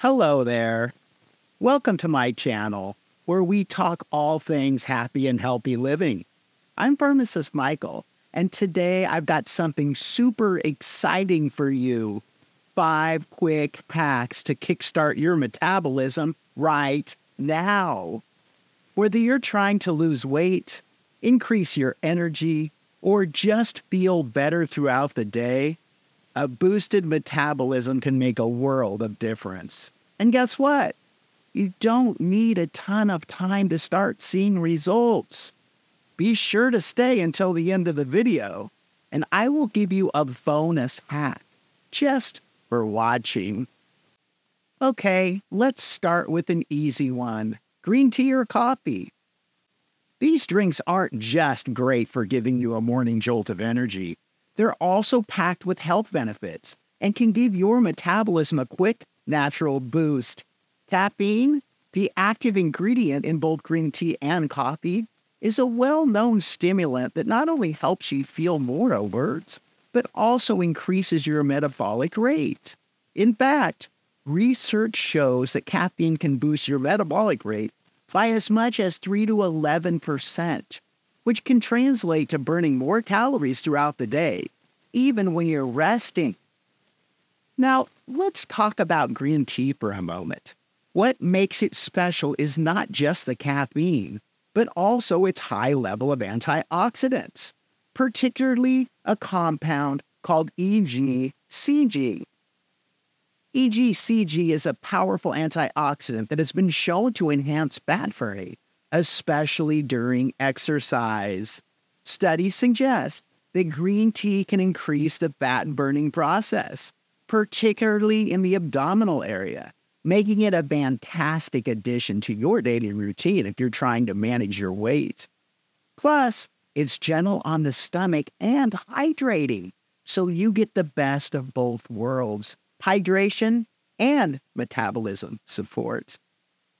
Hello there. Welcome to my channel, where we talk all things happy and healthy living. I'm Pharmacist Michael, and today I've got something super exciting for you. Five quick hacks to kickstart your metabolism right now. Whether you're trying to lose weight, increase your energy, or just feel better throughout the day, a boosted metabolism can make a world of difference. And guess what? You don't need a ton of time to start seeing results. Be sure to stay until the end of the video, and I will give you a bonus hack just for watching. Okay, let's start with an easy one green tea or coffee. These drinks aren't just great for giving you a morning jolt of energy, they're also packed with health benefits and can give your metabolism a quick, natural boost. Caffeine, the active ingredient in both green tea and coffee, is a well known stimulant that not only helps you feel more alert, but also increases your metabolic rate. In fact, research shows that caffeine can boost your metabolic rate by as much as 3 to 11%, which can translate to burning more calories throughout the day, even when you're resting. Now, let's talk about green tea for a moment. What makes it special is not just the caffeine, but also its high level of antioxidants, particularly a compound called EGCG. EGCG is a powerful antioxidant that has been shown to enhance fat burning, especially during exercise. Studies suggest that green tea can increase the fat burning process, particularly in the abdominal area, making it a fantastic addition to your daily routine if you're trying to manage your weight. Plus, it's gentle on the stomach and hydrating, so you get the best of both worlds hydration and metabolism support.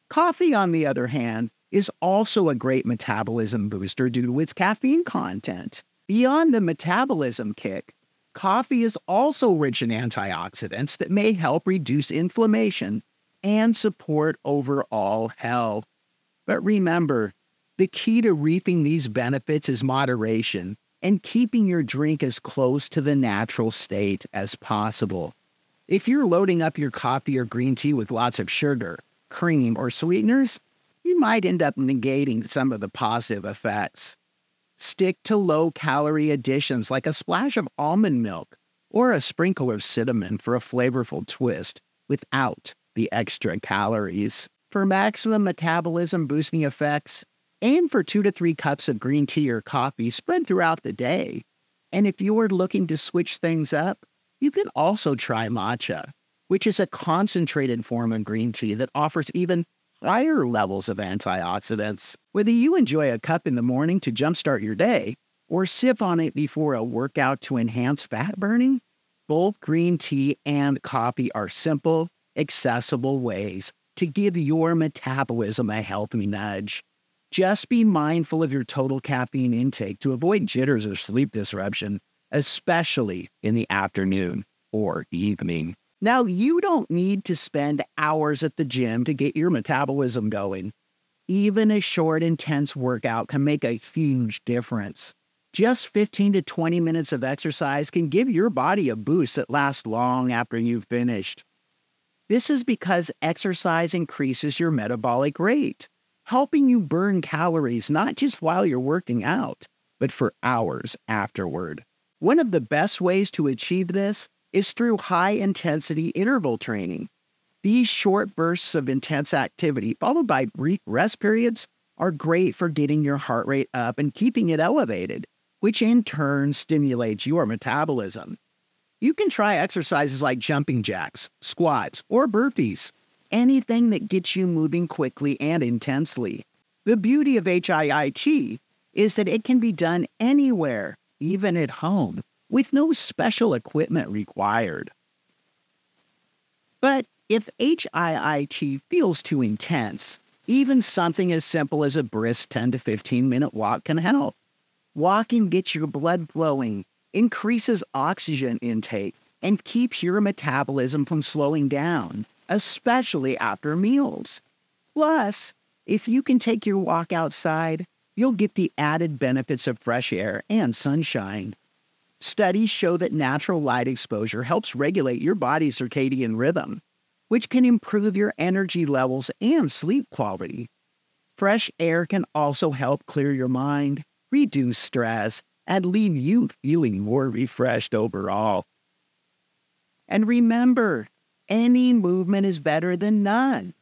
Coffee, on the other hand, is also a great metabolism booster due to its caffeine content. Beyond the metabolism kick, coffee is also rich in antioxidants that may help reduce inflammation and support overall health. But remember, the key to reaping these benefits is moderation and keeping your drink as close to the natural state as possible. If you're loading up your coffee or green tea with lots of sugar, cream, or sweeteners, you might end up negating some of the positive effects. Stick to low calorie additions like a splash of almond milk or a sprinkle of cinnamon for a flavorful twist without the extra calories. For maximum metabolism boosting effects, aim for two to three cups of green tea or coffee spread throughout the day. And if you are looking to switch things up, you can also try matcha, which is a concentrated form of green tea that offers even higher levels of antioxidants. Whether you enjoy a cup in the morning to jumpstart your day or sip on it before a workout to enhance fat burning, both green tea and coffee are simple, accessible ways to give your metabolism a healthy nudge. Just be mindful of your total caffeine intake to avoid jitters or sleep disruption, especially in the afternoon or evening. Now, you don't need to spend hours at the gym to get your metabolism going. Even a short, intense workout can make a huge difference. Just 15 to 20 minutes of exercise can give your body a boost that lasts long after you've finished. This is because exercise increases your metabolic rate, helping you burn calories not just while you're working out, but for hours afterward. One of the best ways to achieve this is through high intensity interval training. These short bursts of intense activity, followed by brief rest periods, are great for getting your heart rate up and keeping it elevated, which in turn stimulates your metabolism. You can try exercises like jumping jacks, squats, or burpees, anything that gets you moving quickly and intensely. The beauty of HIIT is that it can be done anywhere, even at home, with no special equipment required. But if HIIT feels too intense, even something as simple as a brisk 10 to 15 minute walk can help. Walking gets your blood flowing, increases oxygen intake, and keeps your metabolism from slowing down, especially after meals. Plus, if you can take your walk outside, you'll get the added benefits of fresh air and sunshine. Studies show that natural light exposure helps regulate your body's circadian rhythm, which can improve your energy levels and sleep quality. Fresh air can also help clear your mind, reduce stress, and leave you feeling more refreshed overall. And remember, any movement is better than none,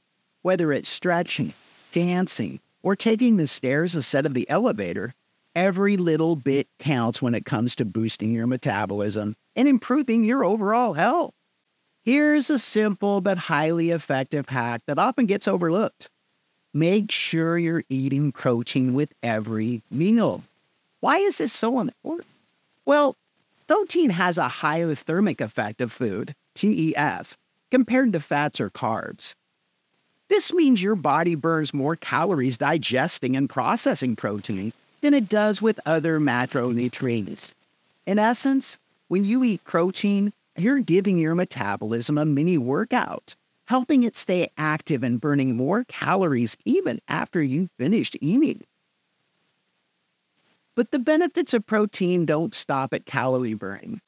whether it's stretching, dancing, or taking the stairs instead of the elevator. Every little bit counts when it comes to boosting your metabolism and improving your overall health. Here's a simple but highly effective hack that often gets overlooked. Make sure you're eating protein with every meal. Why is this so important? Well, protein has a higher thermic effect of food, TEF, compared to fats or carbs. This means your body burns more calories digesting and processing protein than it does with other macronutrients. In essence, when you eat protein, you're giving your metabolism a mini workout, helping it stay active and burning more calories even after you've finished eating. But the benefits of protein don't stop at calorie burning.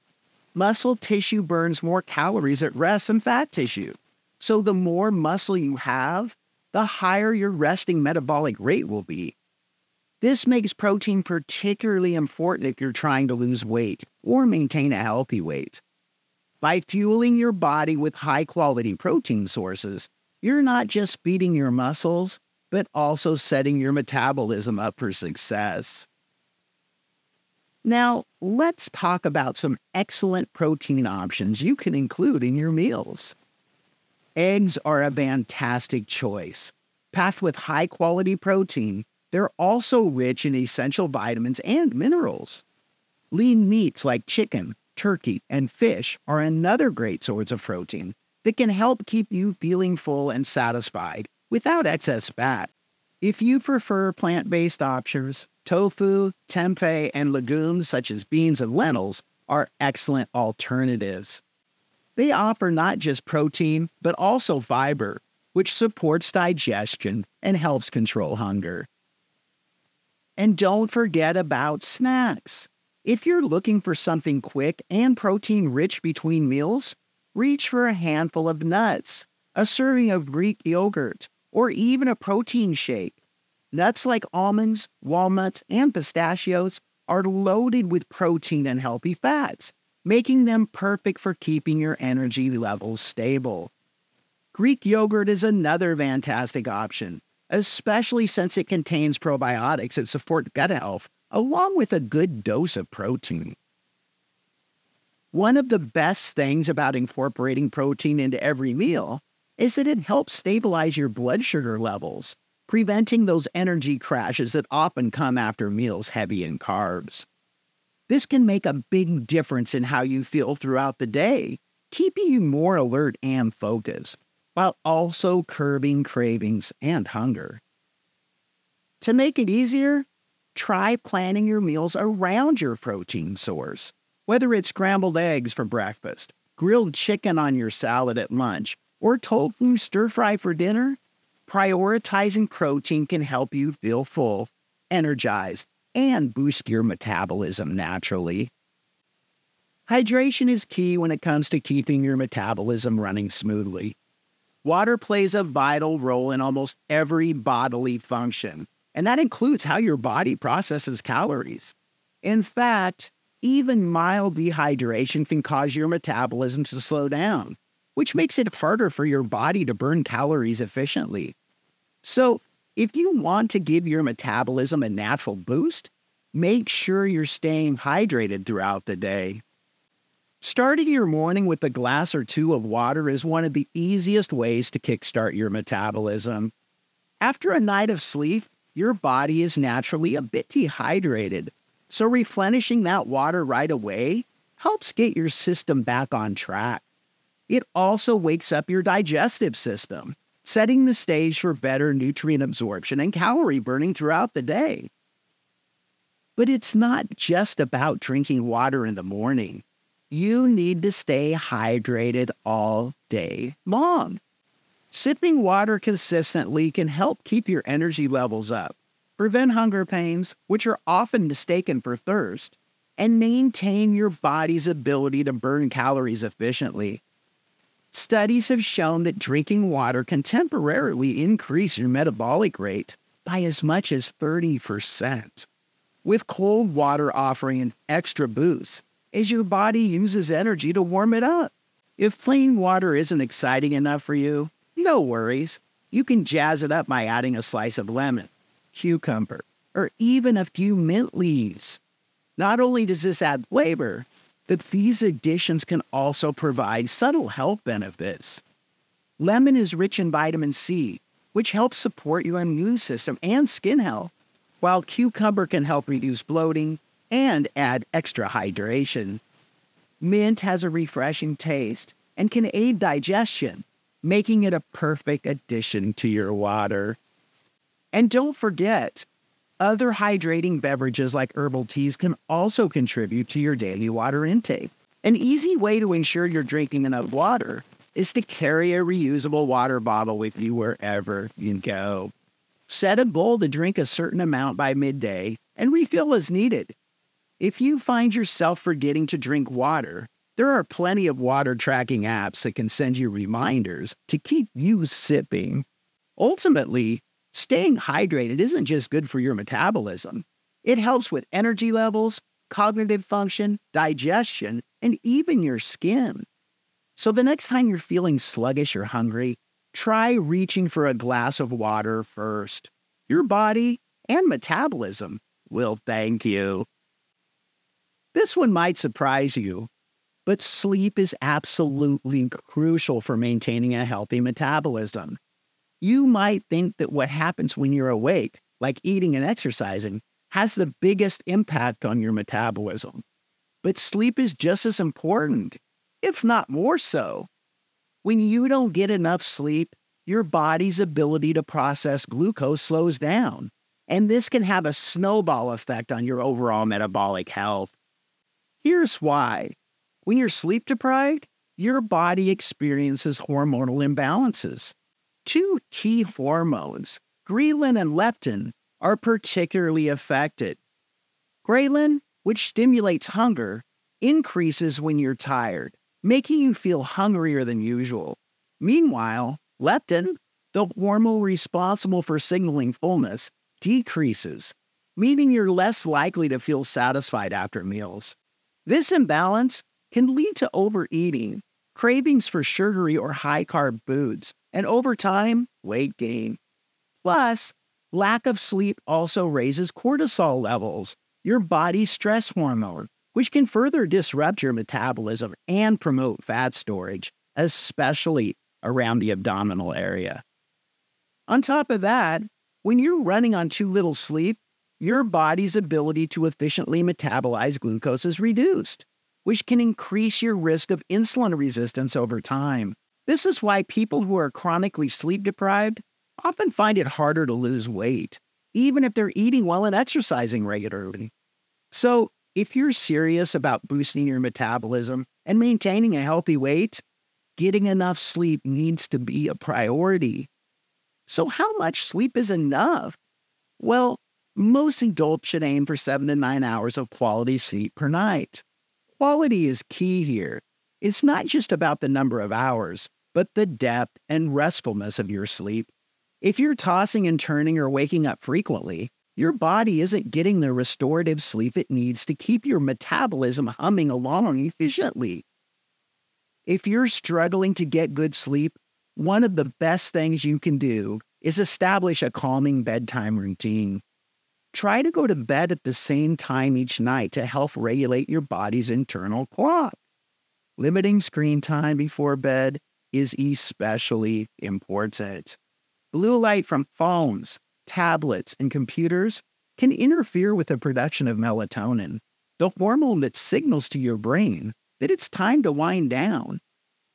Muscle tissue burns more calories at rest than fat tissue. So the more muscle you have, the higher your resting metabolic rate will be. This makes protein particularly important if you're trying to lose weight or maintain a healthy weight. By fueling your body with high quality protein sources, you're not just feeding your muscles, but also setting your metabolism up for success. Now, let's talk about some excellent protein options you can include in your meals. Eggs are a fantastic choice. Packed with high quality protein, they're also rich in essential vitamins and minerals. Lean meats like chicken, turkey, and fish are another great source of protein that can help keep you feeling full and satisfied without excess fat. If you prefer plant based options, tofu, tempeh, and legumes such as beans and lentils are excellent alternatives. They offer not just protein, but also fiber, which supports digestion and helps control hunger. And don't forget about snacks. If you're looking for something quick and protein rich between meals, reach for a handful of nuts, a serving of Greek yogurt, or even a protein shake. Nuts like almonds, walnuts, and pistachios are loaded with protein and healthy fats, making them perfect for keeping your energy levels stable. Greek yogurt is another fantastic option especially since it contains probiotics that support gut health, along with a good dose of protein. One of the best things about incorporating protein into every meal is that it helps stabilize your blood sugar levels, preventing those energy crashes that often come after meals heavy in carbs. This can make a big difference in how you feel throughout the day, keeping you more alert and focused while also curbing cravings and hunger. To make it easier, try planning your meals around your protein source. Whether it's scrambled eggs for breakfast, grilled chicken on your salad at lunch, or tofu stir fry for dinner, prioritizing protein can help you feel full, energized, and boost your metabolism naturally. Hydration is key when it comes to keeping your metabolism running smoothly. Water plays a vital role in almost every bodily function, and that includes how your body processes calories. In fact, even mild dehydration can cause your metabolism to slow down, which makes it harder for your body to burn calories efficiently. So, if you want to give your metabolism a natural boost, make sure you're staying hydrated throughout the day. Starting your morning with a glass or two of water is one of the easiest ways to kickstart your metabolism. After a night of sleep, your body is naturally a bit dehydrated, so replenishing that water right away helps get your system back on track. It also wakes up your digestive system, setting the stage for better nutrient absorption and calorie burning throughout the day. But it's not just about drinking water in the morning you need to stay hydrated all day long. Sipping water consistently can help keep your energy levels up, prevent hunger pains, which are often mistaken for thirst, and maintain your body's ability to burn calories efficiently. Studies have shown that drinking water can temporarily increase your metabolic rate by as much as 30%, with cold water offering an extra boost as your body uses energy to warm it up. If plain water isn't exciting enough for you, no worries. You can jazz it up by adding a slice of lemon, cucumber, or even a few mint leaves. Not only does this add flavor, but these additions can also provide subtle health benefits. Lemon is rich in vitamin C, which helps support your immune system and skin health, while cucumber can help reduce bloating and add extra hydration. Mint has a refreshing taste and can aid digestion, making it a perfect addition to your water. And don't forget, other hydrating beverages like herbal teas can also contribute to your daily water intake. An easy way to ensure you're drinking enough water is to carry a reusable water bottle with you wherever you go. Set a goal to drink a certain amount by midday and refill as needed. If you find yourself forgetting to drink water, there are plenty of water tracking apps that can send you reminders to keep you sipping. Ultimately, staying hydrated isn't just good for your metabolism, it helps with energy levels, cognitive function, digestion, and even your skin. So the next time you're feeling sluggish or hungry, try reaching for a glass of water first. Your body and metabolism will thank you. This one might surprise you, but sleep is absolutely crucial for maintaining a healthy metabolism. You might think that what happens when you're awake, like eating and exercising, has the biggest impact on your metabolism. But sleep is just as important if not more so. When you don't get enough sleep, your body's ability to process glucose slows down, and this can have a snowball effect on your overall metabolic health. Here's why. When you're sleep deprived, your body experiences hormonal imbalances. Two key hormones, ghrelin and leptin, are particularly affected. Ghrelin, which stimulates hunger, increases when you're tired, making you feel hungrier than usual. Meanwhile, leptin, the hormone responsible for signaling fullness, decreases, meaning you're less likely to feel satisfied after meals. This imbalance can lead to overeating, cravings for sugary or high carb foods, and over time, weight gain. Plus, lack of sleep also raises cortisol levels, your body's stress hormone, which can further disrupt your metabolism and promote fat storage, especially around the abdominal area. On top of that, when you're running on too little sleep, your body's ability to efficiently metabolize glucose is reduced, which can increase your risk of insulin resistance over time. This is why people who are chronically sleep deprived often find it harder to lose weight, even if they're eating well and exercising regularly. So, if you're serious about boosting your metabolism and maintaining a healthy weight, getting enough sleep needs to be a priority. So, how much sleep is enough? Well, most adults should aim for seven to nine hours of quality sleep per night. Quality is key here. It's not just about the number of hours, but the depth and restfulness of your sleep. If you're tossing and turning or waking up frequently, your body isn't getting the restorative sleep it needs to keep your metabolism humming along efficiently. If you're struggling to get good sleep, one of the best things you can do is establish a calming bedtime routine. Try to go to bed at the same time each night to help regulate your body's internal clock. Limiting screen time before bed is especially important. Blue light from phones, tablets, and computers can interfere with the production of melatonin, the hormone that signals to your brain that it's time to wind down.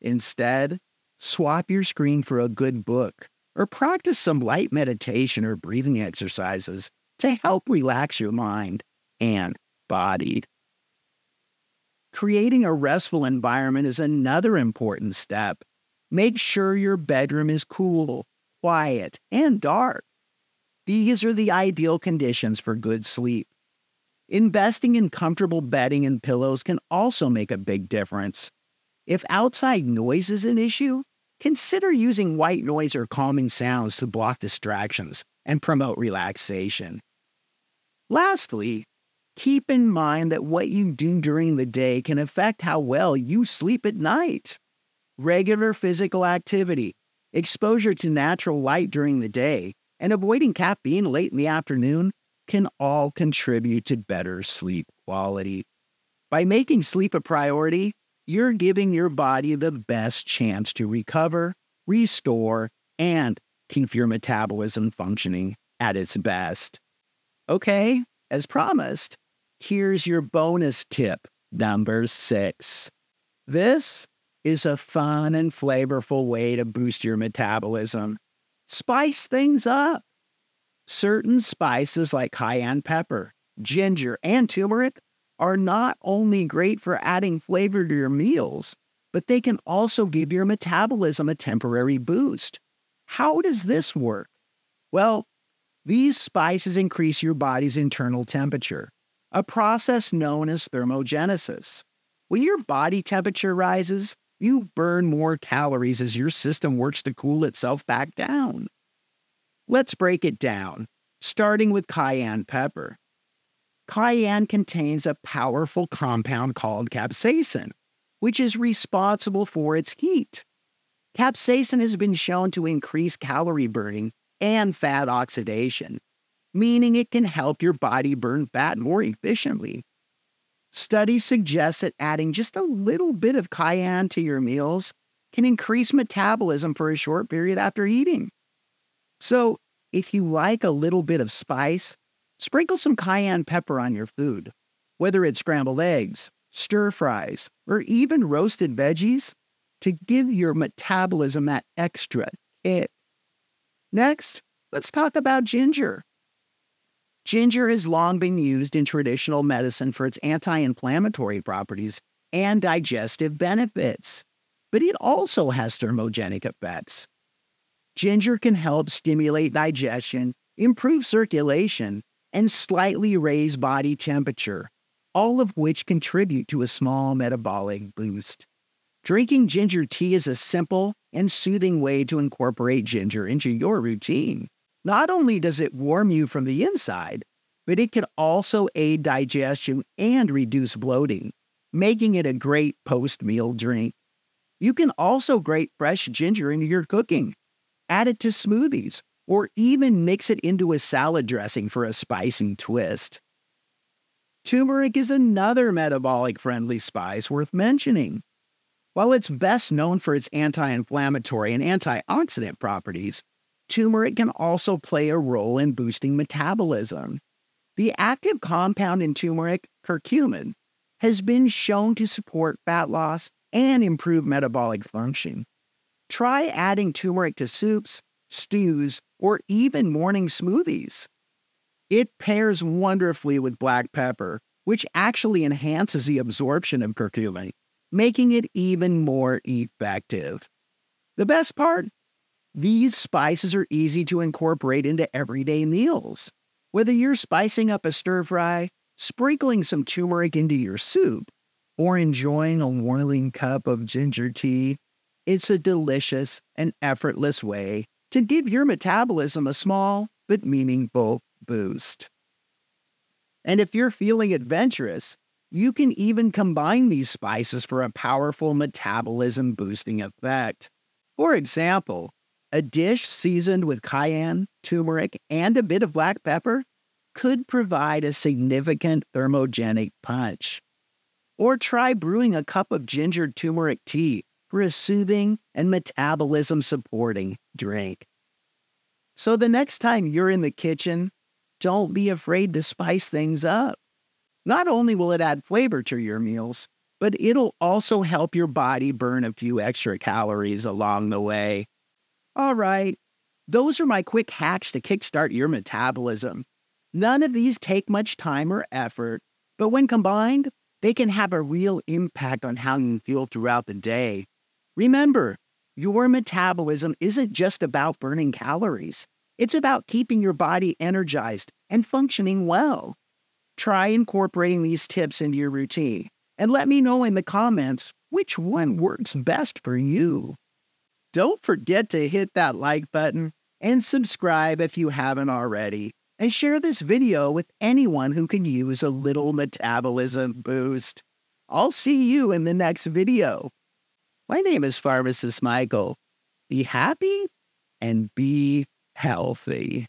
Instead, swap your screen for a good book or practice some light meditation or breathing exercises to help relax your mind and body. Creating a restful environment is another important step. Make sure your bedroom is cool, quiet, and dark. These are the ideal conditions for good sleep. Investing in comfortable bedding and pillows can also make a big difference. If outside noise is an issue, consider using white noise or calming sounds to block distractions and promote relaxation. Lastly, keep in mind that what you do during the day can affect how well you sleep at night. Regular physical activity, exposure to natural light during the day, and avoiding caffeine late in the afternoon can all contribute to better sleep quality. By making sleep a priority, you're giving your body the best chance to recover, restore, and keep your metabolism functioning at its best. Okay, as promised, here's your bonus tip number six. This is a fun and flavorful way to boost your metabolism. Spice things up. Certain spices like cayenne pepper, ginger, and turmeric are not only great for adding flavor to your meals, but they can also give your metabolism a temporary boost. How does this work? Well, these spices increase your body's internal temperature, a process known as thermogenesis. When your body temperature rises, you burn more calories as your system works to cool itself back down. Let's break it down, starting with cayenne pepper. Cayenne contains a powerful compound called capsaicin, which is responsible for its heat. Capsaicin has been shown to increase calorie burning and fat oxidation, meaning it can help your body burn fat more efficiently. Studies suggest that adding just a little bit of cayenne to your meals can increase metabolism for a short period after eating. So, if you like a little bit of spice, sprinkle some cayenne pepper on your food. Whether it's scrambled eggs, stir fries, or even roasted veggies, to give your metabolism that extra kick. Next, let's talk about ginger. Ginger has long been used in traditional medicine for its anti inflammatory properties and digestive benefits, but it also has thermogenic effects. Ginger can help stimulate digestion, improve circulation, and slightly raise body temperature, all of which contribute to a small metabolic boost. Drinking ginger tea is a simple and soothing way to incorporate ginger into your routine. Not only does it warm you from the inside, but it can also aid digestion and reduce bloating, making it a great post meal drink. You can also grate fresh ginger into your cooking, add it to smoothies, or even mix it into a salad dressing for a spicy twist. Turmeric is another metabolic friendly spice worth mentioning. While it's best known for its anti inflammatory and antioxidant properties, turmeric can also play a role in boosting metabolism. The active compound in turmeric, curcumin, has been shown to support fat loss and improve metabolic function. Try adding turmeric to soups, stews, or even morning smoothies. It pairs wonderfully with black pepper, which actually enhances the absorption of curcumin making it even more effective. The best part? These spices are easy to incorporate into everyday meals. Whether you're spicing up a stir fry, sprinkling some turmeric into your soup, or enjoying a warming cup of ginger tea, it's a delicious and effortless way to give your metabolism a small but meaningful boost. And if you're feeling adventurous, you can even combine these spices for a powerful metabolism boosting effect. For example, a dish seasoned with cayenne, turmeric, and a bit of black pepper could provide a significant thermogenic punch. Or try brewing a cup of ginger turmeric tea for a soothing and metabolism supporting drink. So the next time you're in the kitchen, don't be afraid to spice things up. Not only will it add flavor to your meals, but it'll also help your body burn a few extra calories along the way. All right, those are my quick hacks to kickstart your metabolism. None of these take much time or effort, but when combined, they can have a real impact on how you feel throughout the day. Remember, your metabolism isn't just about burning calories, it's about keeping your body energized and functioning well. Try incorporating these tips into your routine and let me know in the comments which one works best for you. Don't forget to hit that like button and subscribe if you haven't already, and share this video with anyone who can use a little metabolism boost. I'll see you in the next video. My name is Pharmacist Michael. Be happy and be healthy.